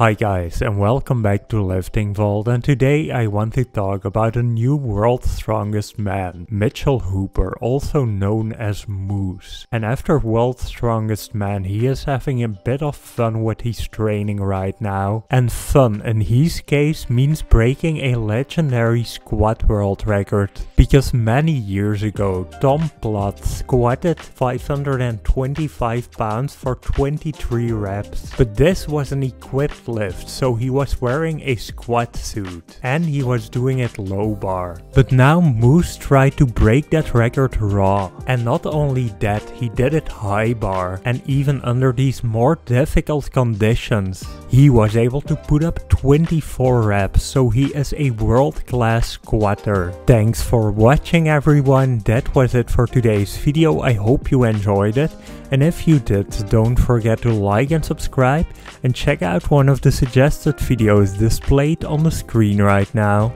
Hi guys and welcome back to Lifting Vault and today I want to talk about a new world's strongest man, Mitchell Hooper, also known as Moose. And after world's strongest man he is having a bit of fun with his training right now. And fun in his case means breaking a legendary squat world record. Because many years ago Tom Platt squatted 525 pounds for 23 reps. But this was an equipped lift, so he was wearing a squat suit. And he was doing it low bar. But now Moose tried to break that record raw. And not only that, he did it high bar. And even under these more difficult conditions, he was able to put up 24 reps, so he is a world class squatter. Thanks for watching everyone, that was it for today's video, I hope you enjoyed it. And if you did, don't forget to like and subscribe and check out one of the suggested videos displayed on the screen right now.